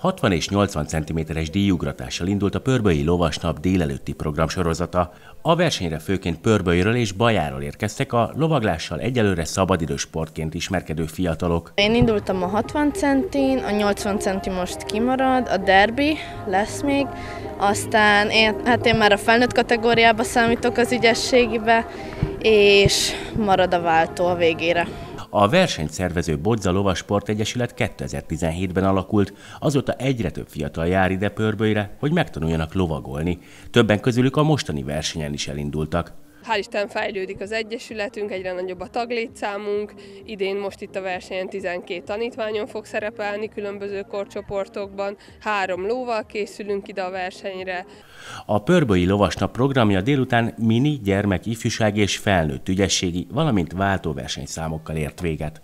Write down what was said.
60 és 80 cm-es díjugratással indult a Pörbői Lovasnap délelőtti programsorozata. A versenyre főként Pörbőiről és Bajáról érkeztek a lovaglással egyelőre szabadidős sportként ismerkedő fiatalok. Én indultam a 60 centin, a 80 centi most kimarad, a derby lesz még, aztán én, hát én már a felnőtt kategóriába számítok az ügyességibe, és marad a váltó a végére. A versenyt szervező Bodza Lovasport Egyesület 2017-ben alakult, azóta egyre több fiatal jár ide Pörbölyre, hogy megtanuljanak lovagolni. Többen közülük a mostani versenyen is elindultak. Hál' Isten fejlődik az Egyesületünk, egyre nagyobb a taglétszámunk. Idén most itt a versenyen 12 tanítványon fog szerepelni különböző korcsoportokban. Három lóval készülünk ide a versenyre. A Pörbői Lovasnap programja délután mini, gyermek, ifjúság és felnőtt ügyességi, valamint váltóversenyszámokkal ért véget.